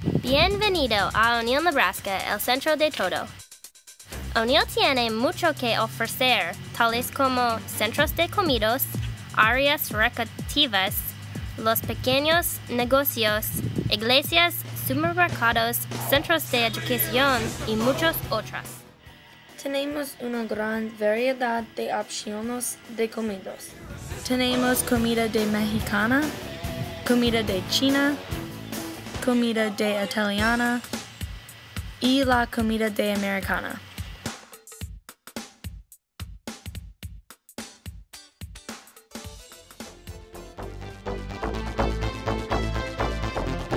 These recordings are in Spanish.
Bienvenido a O'Neill, Nebraska, el centro de todo. O'Neill tiene mucho que ofrecer, tales como centros de comidos, áreas recreativas, los pequeños negocios, iglesias, supermercados, centros de educación y muchos otros. Tenemos una gran variedad de opciones de comidas. Tenemos comida de mexicana, comida de china, comida de italiana y la comida de americana.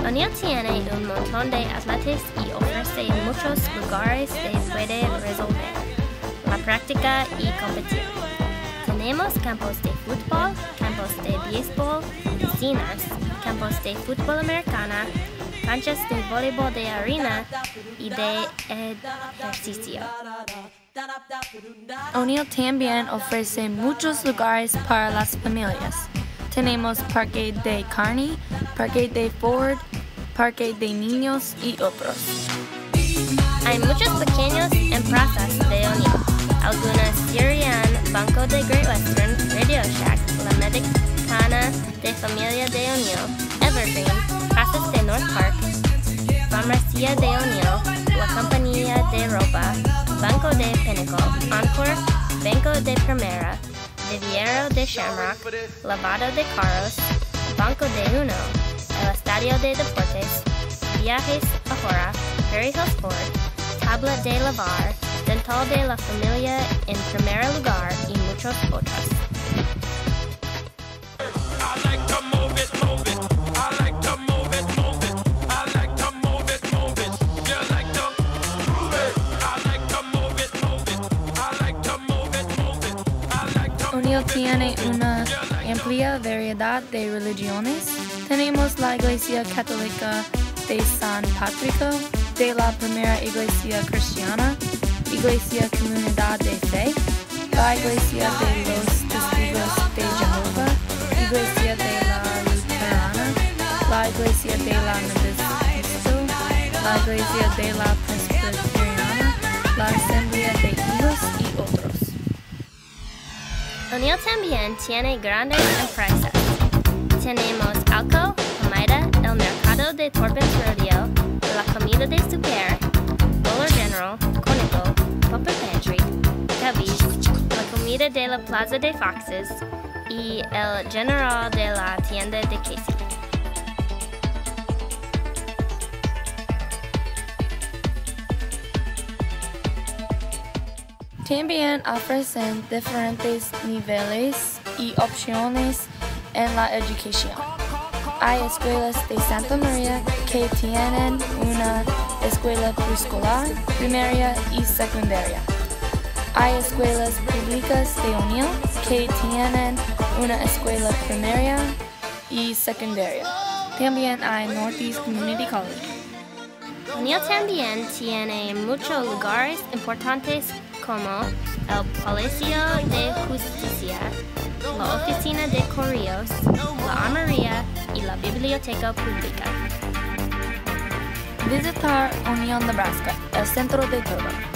O'Neill tiene un montón de atletas y ofrece muchos lugares de puede resolver la práctica y competir. Tenemos campos de fútbol, campos de béisbol, piscinas, campos de fútbol americana, canchas de voleibol de arena y de ejercicio. O'Neill también ofrece muchos lugares para las familias. Tenemos parque de carne, parque de Ford, parque de niños y otros. Hay muchos pequeños empresas de O'Neill. Algunas Syrian, Banco de Great Western, Radio Shack, La De Familia de O'Neill, Evergreen, Casas de North Park, Farmacia de O'Neill, La Compañía de Ropa, Banco de Pinnacle, Encore, Banco de Primera, Viviero de Shamrock, Lavado de Carros, Banco de Uno, el Estadio de Deportes, Viajes Ahora, Perry Hills Ford, Tabla de Lavar, Dental de la Familia en primer lugar y muchos otros. Tiene una amplia variedad de religiones. Tenemos la Iglesia Católica de San Patricio, de la Primera Iglesia Cristiana, Iglesia Comunidad de Fe, la Iglesia de los Testigos Iglesia de la Luterana, la Iglesia de la Metodista, la Iglesia de la Presbiteriana, la Asamblea de Hijos y otros. O'Neill también tiene grandes empresas. Tenemos Alco, Comida, el Mercado de Torpens Rodeo, la Comida de Super, Dollar General, Conejo, Papa Pantry, Cubby's, la Comida de la Plaza de Foxes y el General de la Tienda de Casey. También ofrecen diferentes niveles y opciones en la educación. Hay escuelas de Santa María que tienen una escuela preescolar, primaria y secundaria. Hay escuelas públicas de O'Neill que tienen una escuela primaria y secundaria. También hay Northeast Community College. O'Neill también tiene muchos lugares importantes como el Palacio de Justicia, la Oficina de Correos, la Armería y la Biblioteca Pública. Visitar O'Neill, Nebraska, el centro de todo.